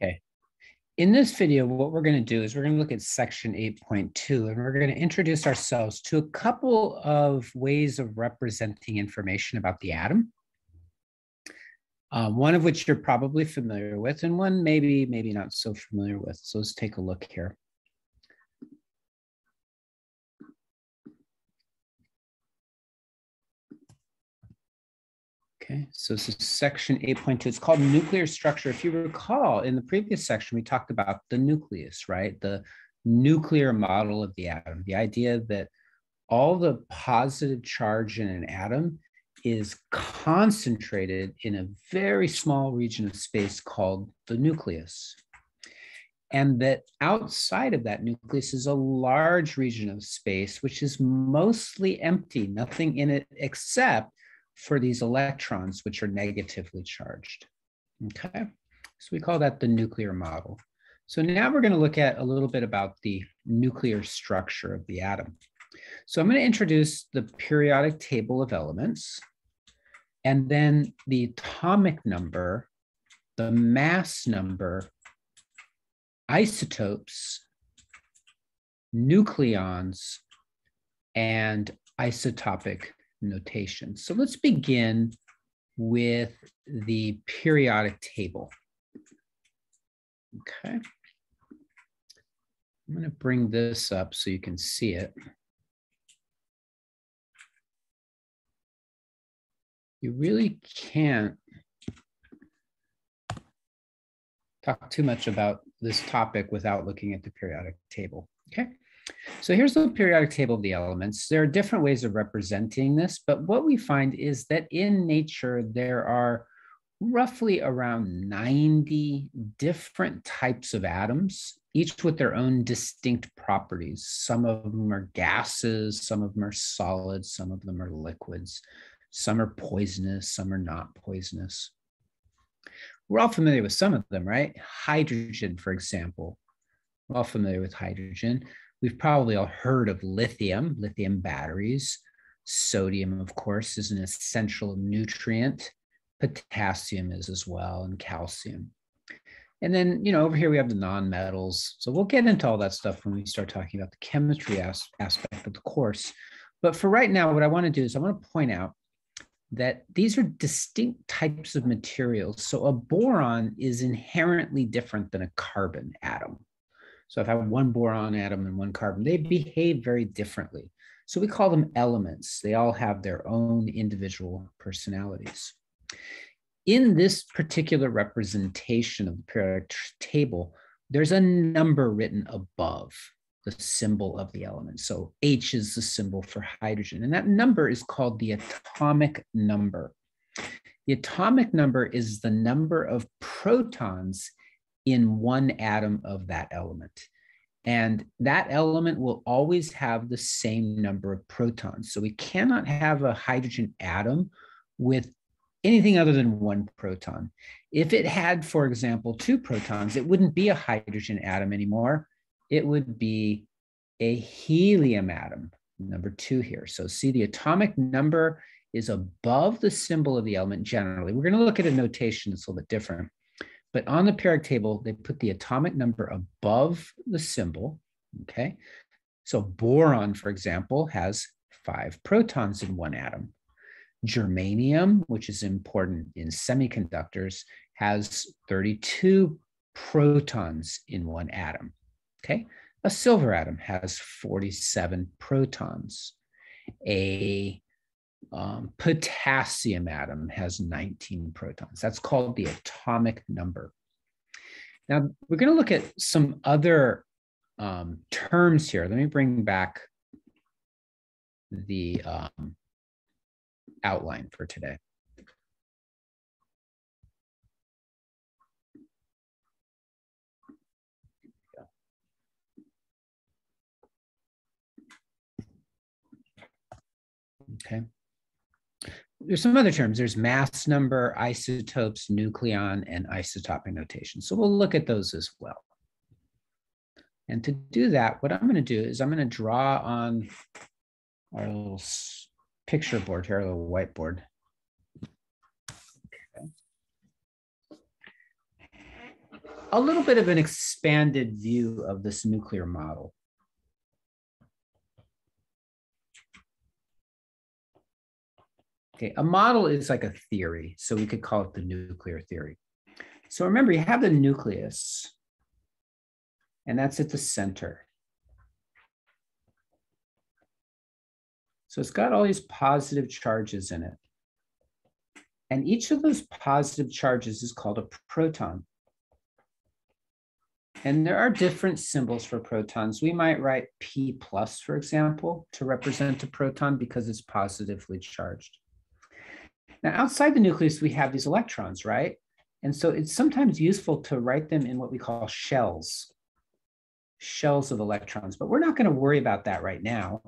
Okay. In this video, what we're going to do is we're going to look at section 8.2 and we're going to introduce ourselves to a couple of ways of representing information about the atom. Uh, one of which you're probably familiar with and one maybe, maybe not so familiar with. So let's take a look here. Okay, so this is section 8.2. It's called nuclear structure. If you recall, in the previous section, we talked about the nucleus, right? The nuclear model of the atom, the idea that all the positive charge in an atom is concentrated in a very small region of space called the nucleus. And that outside of that nucleus is a large region of space, which is mostly empty, nothing in it except for these electrons, which are negatively charged. Okay, so we call that the nuclear model. So now we're going to look at a little bit about the nuclear structure of the atom. So I'm going to introduce the periodic table of elements, and then the atomic number, the mass number, isotopes, nucleons, and isotopic notation. So let's begin with the periodic table. Okay. I'm going to bring this up so you can see it. You really can't talk too much about this topic without looking at the periodic table. Okay. So here's the periodic table of the elements. There are different ways of representing this, but what we find is that in nature, there are roughly around 90 different types of atoms, each with their own distinct properties. Some of them are gases, some of them are solids, some of them are liquids, some are poisonous, some are not poisonous. We're all familiar with some of them, right? Hydrogen, for example. We're all familiar with hydrogen. We've probably all heard of lithium, lithium batteries. Sodium, of course, is an essential nutrient. Potassium is as well, and calcium. And then, you know, over here we have the nonmetals. So we'll get into all that stuff when we start talking about the chemistry as aspect of the course. But for right now, what I want to do is I want to point out that these are distinct types of materials. So a boron is inherently different than a carbon atom. So if I have one boron atom and one carbon, they behave very differently. So we call them elements. They all have their own individual personalities. In this particular representation of the periodic table, there's a number written above the symbol of the element. So H is the symbol for hydrogen, and that number is called the atomic number. The atomic number is the number of protons in one atom of that element. And that element will always have the same number of protons. So we cannot have a hydrogen atom with anything other than one proton. If it had, for example, two protons, it wouldn't be a hydrogen atom anymore. It would be a helium atom, number two here. So see the atomic number is above the symbol of the element generally. We're going to look at a notation that's a little bit different. But on the periodic table, they put the atomic number above the symbol. Okay. So boron, for example, has five protons in one atom. Germanium, which is important in semiconductors, has 32 protons in one atom. Okay. A silver atom has 47 protons. A um, potassium atom has 19 protons. That's called the atomic number. Now, we're going to look at some other um, terms here. Let me bring back the um, outline for today. Okay there's some other terms. There's mass number, isotopes, nucleon, and isotopic notation. So we'll look at those as well. And to do that, what I'm going to do is I'm going to draw on our little picture board here, our little whiteboard. Okay. a little bit of an expanded view of this nuclear model. Okay, a model is like a theory, so we could call it the nuclear theory. So remember, you have the nucleus, and that's at the center. So it's got all these positive charges in it. And each of those positive charges is called a proton. And there are different symbols for protons. We might write P plus, for example, to represent a proton because it's positively charged. Now, outside the nucleus, we have these electrons, right? And so it's sometimes useful to write them in what we call shells, shells of electrons, but we're not going to worry about that right now.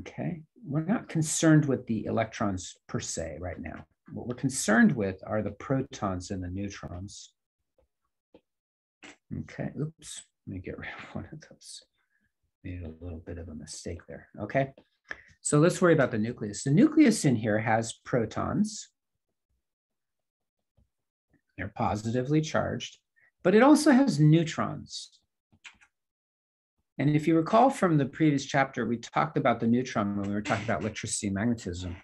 Okay, we're not concerned with the electrons per se right now. What we're concerned with are the protons and the neutrons. Okay, oops, let me get rid of one of those. Made a little bit of a mistake there. Okay, so let's worry about the nucleus. The nucleus in here has protons they're positively charged, but it also has neutrons. And if you recall from the previous chapter, we talked about the neutron when we were talking about electricity and magnetism.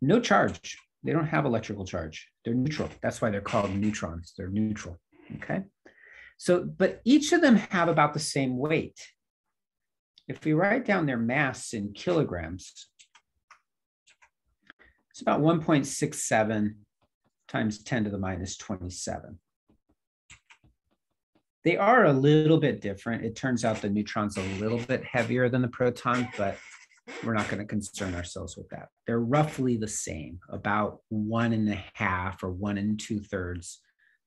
No charge. They don't have electrical charge. They're neutral. That's why they're called neutrons. They're neutral. Okay. So, but each of them have about the same weight. If we write down their mass in kilograms, it's about 1.67 times 10 to the minus 27. They are a little bit different. It turns out the neutron's a little bit heavier than the proton, but we're not going to concern ourselves with that. They're roughly the same, about one and a half or one and two thirds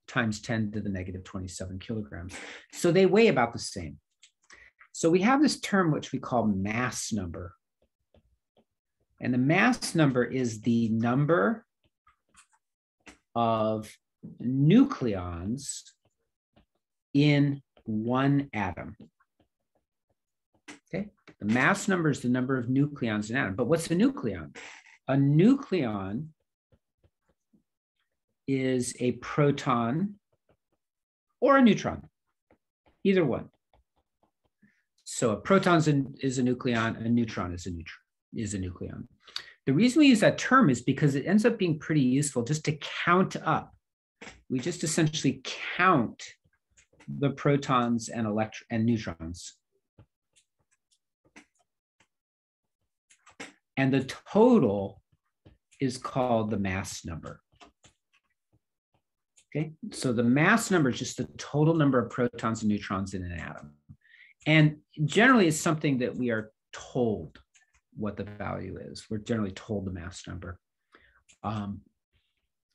times 10 to the negative 27 kilograms. So they weigh about the same. So we have this term which we call mass number. And the mass number is the number of nucleons in one atom. Okay, the mass number is the number of nucleons in an atom. But what's a nucleon? A nucleon is a proton or a neutron, either one. So a proton is a nucleon, a neutron is a neutron is a nucleon. The reason we use that term is because it ends up being pretty useful just to count up. We just essentially count the protons and and neutrons. And the total is called the mass number. Okay, so the mass number is just the total number of protons and neutrons in an atom. And generally it's something that we are told what the value is. We're generally told the mass number. Um,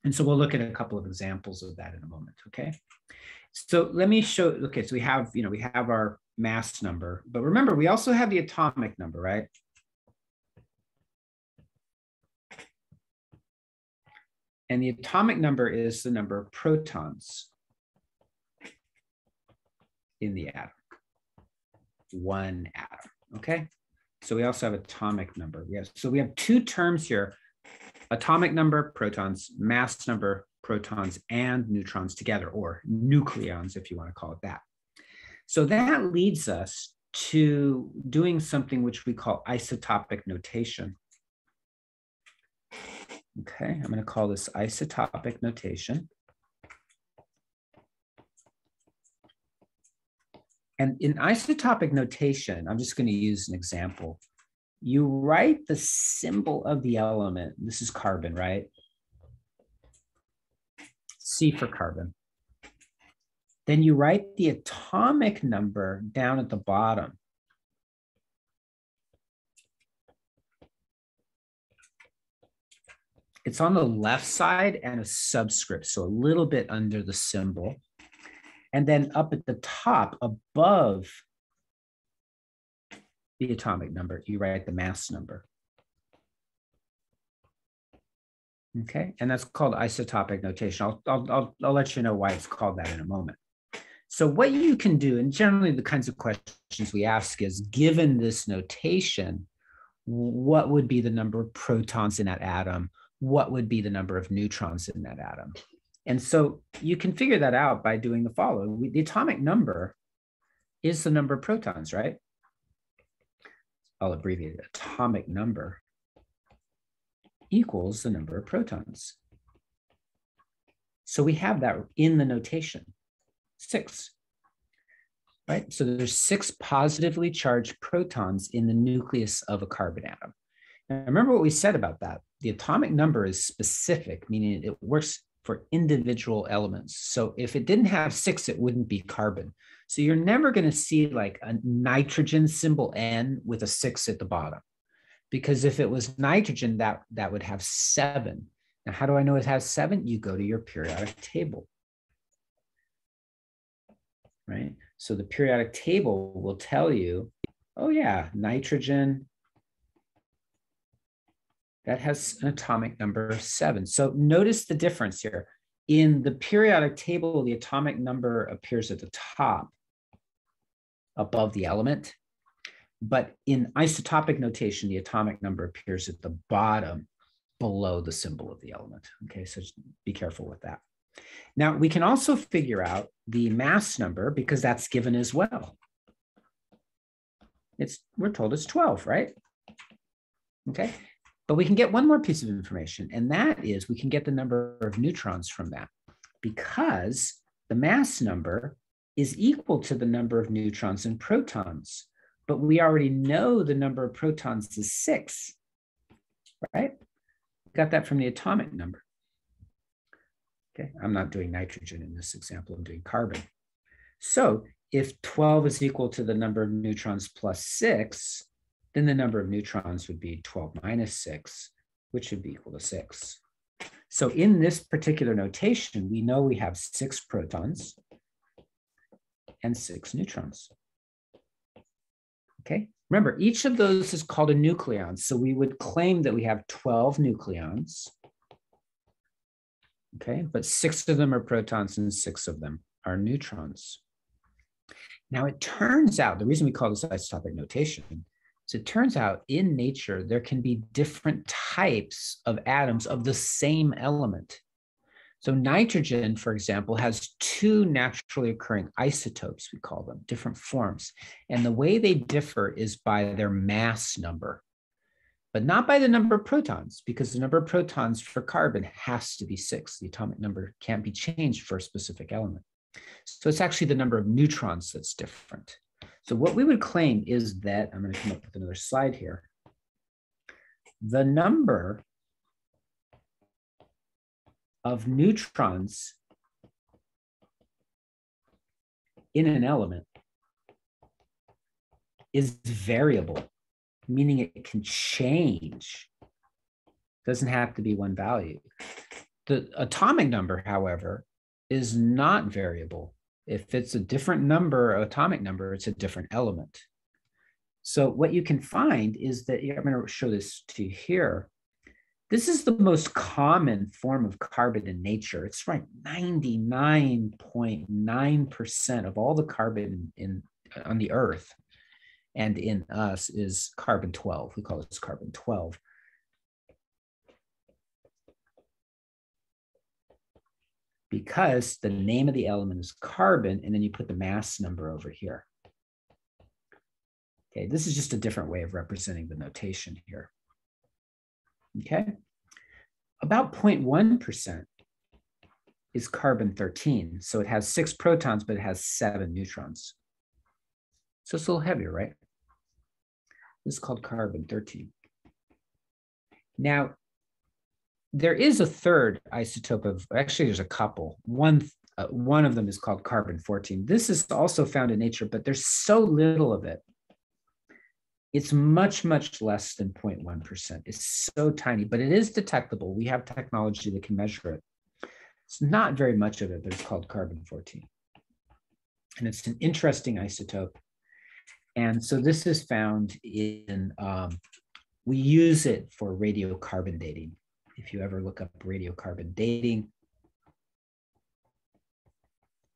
and so we'll look at a couple of examples of that in a moment, okay? So let me show, okay, so we have, you know, we have our mass number, but remember, we also have the atomic number, right? And the atomic number is the number of protons in the atom, one atom, okay? So we also have atomic number. Yes. So we have two terms here, atomic number, protons, mass number, protons, and neutrons together, or nucleons, if you want to call it that. So that leads us to doing something which we call isotopic notation. Okay, I'm going to call this isotopic notation. And in isotopic notation, I'm just going to use an example. You write the symbol of the element. This is carbon, right? C for carbon. Then you write the atomic number down at the bottom. It's on the left side and a subscript, so a little bit under the symbol. And then up at the top above the atomic number, you write the mass number. Okay, and that's called isotopic notation. I'll, I'll, I'll, I'll let you know why it's called that in a moment. So what you can do, and generally the kinds of questions we ask is, given this notation, what would be the number of protons in that atom? What would be the number of neutrons in that atom? And so you can figure that out by doing the following. The atomic number is the number of protons, right? I'll abbreviate it. Atomic number equals the number of protons. So we have that in the notation, six, right? So there's six positively charged protons in the nucleus of a carbon atom. Now remember what we said about that. The atomic number is specific, meaning it works for individual elements. So if it didn't have six, it wouldn't be carbon. So you're never going to see like a nitrogen symbol N with a six at the bottom. Because if it was nitrogen, that, that would have seven. Now, how do I know it has seven? You go to your periodic table. Right? So the periodic table will tell you, oh yeah, nitrogen, that has an atomic number seven. So notice the difference here. In the periodic table, the atomic number appears at the top above the element. But in isotopic notation, the atomic number appears at the bottom below the symbol of the element. Okay, so be careful with that. Now, we can also figure out the mass number because that's given as well. It's We're told it's 12, right? Okay, but we can get one more piece of information, and that is we can get the number of neutrons from that because the mass number is equal to the number of neutrons and protons. But we already know the number of protons is six, right? Got that from the atomic number. Okay, I'm not doing nitrogen in this example, I'm doing carbon. So if 12 is equal to the number of neutrons plus six, then the number of neutrons would be 12 minus 6, which would be equal to 6. So in this particular notation, we know we have six protons and six neutrons. Okay, remember, each of those is called a nucleon. So we would claim that we have 12 nucleons. Okay, but six of them are protons and six of them are neutrons. Now it turns out, the reason we call this isotopic notation so it turns out in nature, there can be different types of atoms of the same element. So nitrogen, for example, has two naturally occurring isotopes, we call them, different forms. And the way they differ is by their mass number, but not by the number of protons, because the number of protons for carbon has to be six. The atomic number can't be changed for a specific element. So it's actually the number of neutrons that's different. So what we would claim is that, I'm going to come up with another slide here. The number of neutrons in an element is variable, meaning it can change. Doesn't have to be one value. The atomic number, however, is not variable. If it's a different number, atomic number, it's a different element. So what you can find is that, I'm going to show this to you here. This is the most common form of carbon in nature. It's right 99.9% of all the carbon in, on the earth and in us is carbon 12. We call this carbon 12. Because the name of the element is carbon, and then you put the mass number over here. Okay, this is just a different way of representing the notation here. Okay, about 0.1% is carbon 13. So it has six protons, but it has seven neutrons. So it's a little heavier, right? This is called carbon 13. Now, there is a third isotope of actually there's a couple. One uh, one of them is called carbon 14 this is also found in nature but there's so little of it. It's much much less than 0.1% it's so tiny but it is detectable. We have technology that can measure it. It's not very much of it but it's called carbon 14 and it's an interesting isotope. And so this is found in um, we use it for radiocarbon dating if you ever look up radiocarbon dating,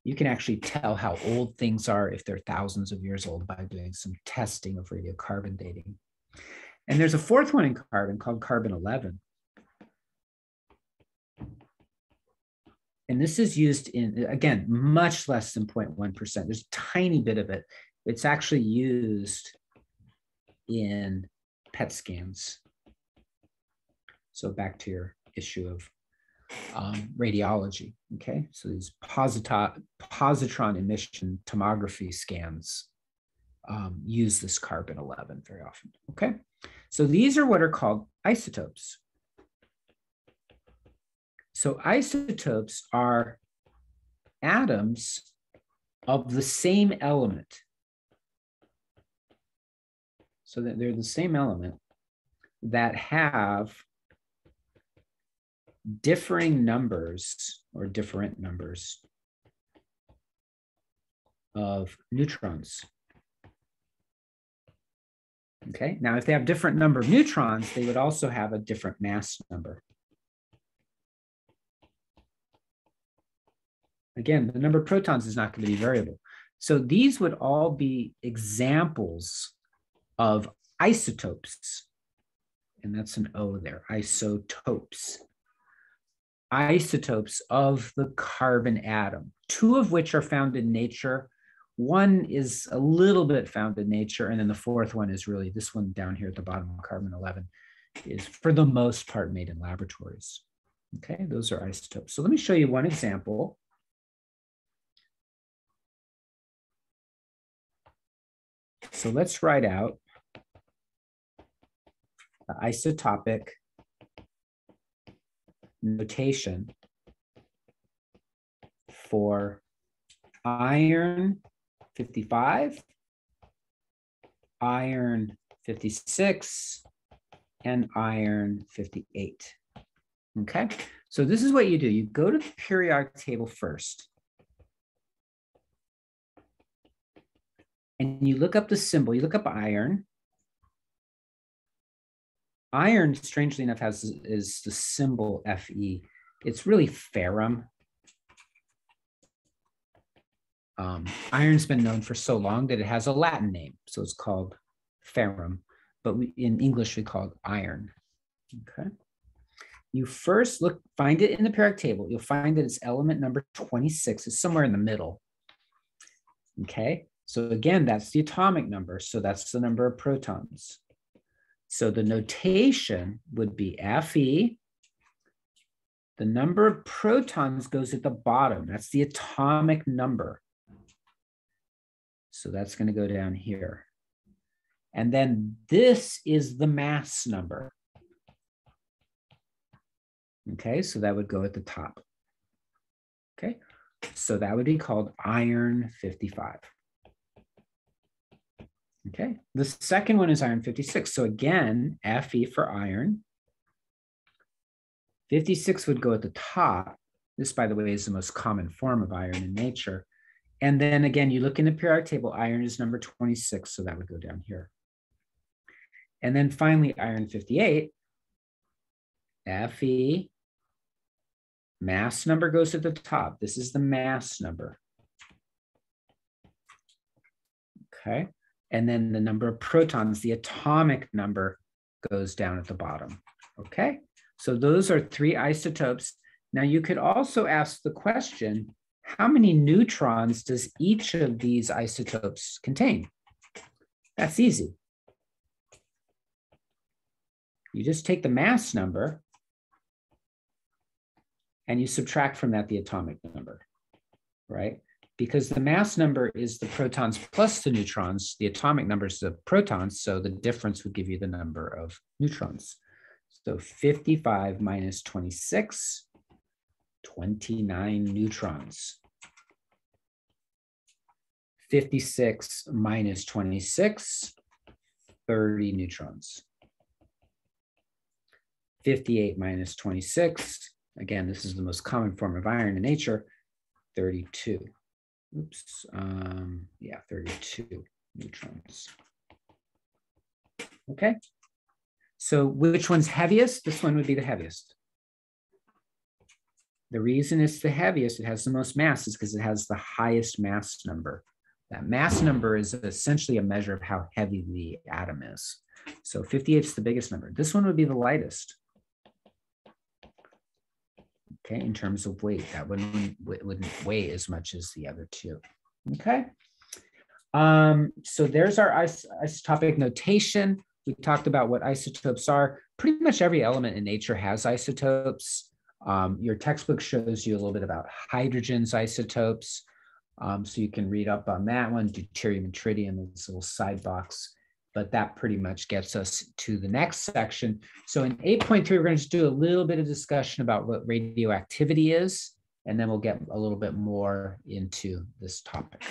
you can actually tell how old things are if they're thousands of years old by doing some testing of radiocarbon dating. And there's a fourth one in carbon called carbon 11. And this is used in, again, much less than 0.1%. There's a tiny bit of it. It's actually used in PET scans. So back to your issue of um, radiology, okay? So these positron emission tomography scans um, use this carbon 11 very often, okay? So these are what are called isotopes. So isotopes are atoms of the same element. So that they're the same element that have differing numbers or different numbers of neutrons. Okay, now if they have different number of neutrons, they would also have a different mass number. Again, the number of protons is not going to be variable. So these would all be examples of isotopes. And that's an O there, isotopes isotopes of the carbon atom, two of which are found in nature. One is a little bit found in nature, and then the fourth one is really this one down here at the bottom, carbon 11, is for the most part made in laboratories. Okay, those are isotopes. So let me show you one example. So let's write out the isotopic notation for iron 55, iron 56, and iron 58. Okay, so this is what you do. You go to the periodic table first. And you look up the symbol, you look up iron, Iron, strangely enough, has is the symbol Fe. It's really ferrum. Um, iron's been known for so long that it has a Latin name, so it's called ferrum, but we, in English we call it iron. Okay. You first look, find it in the periodic table. You'll find that it's element number 26. It's somewhere in the middle. Okay. So again, that's the atomic number. So that's the number of protons. So the notation would be Fe. The number of protons goes at the bottom. That's the atomic number. So that's going to go down here. And then this is the mass number. Okay, so that would go at the top. Okay, so that would be called iron 55. Okay, the second one is iron 56. So again, Fe for iron. 56 would go at the top. This, by the way, is the most common form of iron in nature. And then again, you look in the periodic table, iron is number 26, so that would go down here. And then finally, iron 58, Fe, mass number goes at the top. This is the mass number. Okay. And then the number of protons, the atomic number goes down at the bottom. Okay, so those are three isotopes. Now you could also ask the question, how many neutrons does each of these isotopes contain? That's easy. You just take the mass number and you subtract from that the atomic number, right? Because the mass number is the protons plus the neutrons, the atomic number is the protons, so the difference would give you the number of neutrons. So 55 minus 26, 29 neutrons. 56 minus 26, 30 neutrons. 58 minus 26, again, this is the most common form of iron in nature, 32 oops, um, yeah, 32 neutrons. Okay, so which one's heaviest? This one would be the heaviest. The reason it's the heaviest, it has the most mass, is because it has the highest mass number. That mass number is essentially a measure of how heavy the atom is. So 58 is the biggest number. This one would be the lightest. Okay, in terms of weight. That wouldn't, wouldn't weigh as much as the other two, okay? Um, so there's our is isotopic notation. We talked about what isotopes are. Pretty much every element in nature has isotopes. Um, your textbook shows you a little bit about hydrogen's isotopes. Um, so you can read up on that one, deuterium and tritium, this little side box. But that pretty much gets us to the next section. So in 8.3, we're going to do a little bit of discussion about what radioactivity is, and then we'll get a little bit more into this topic.